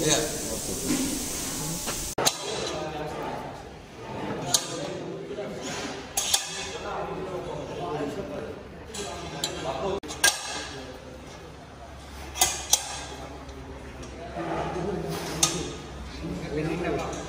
Yeah. Menina,